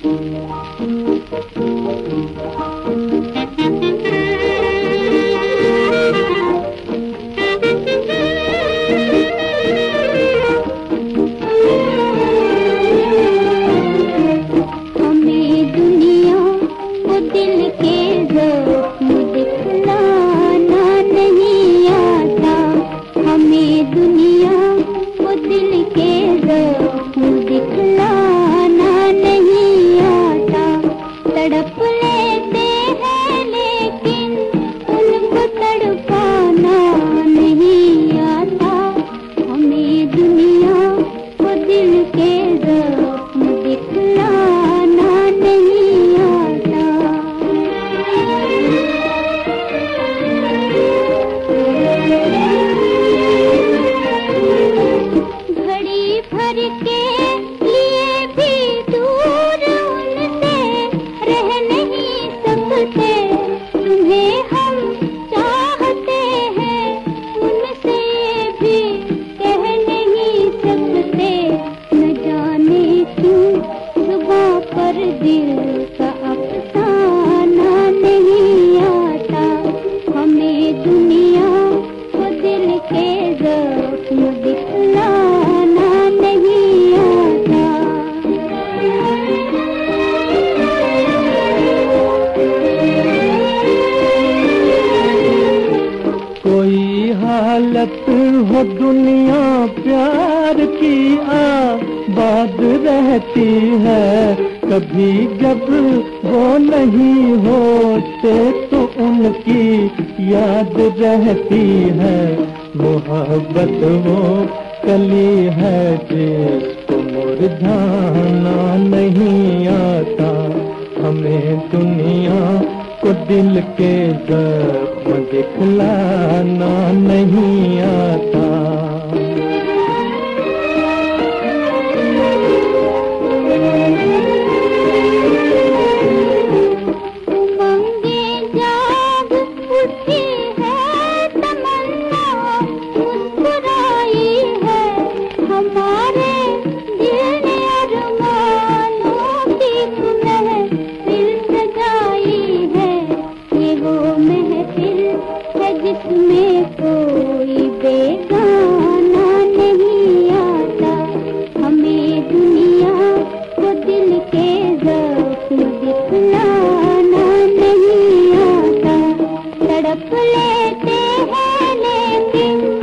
Thank you. हालत हो दुनिया प्यार की आबाद रहती है। कभी जब वो नहीं होते तो उनकी याद रहती है। मोहब्बत वो कली है जिसको मुरझाना दिल के जख्म दिखलाना नहीं आता। जिसमें कोई बेगाना नहीं आता। हमें दुनिया को दिल के जख्म दिखलाना नहीं आता। तड़प लेते हैं लेकिन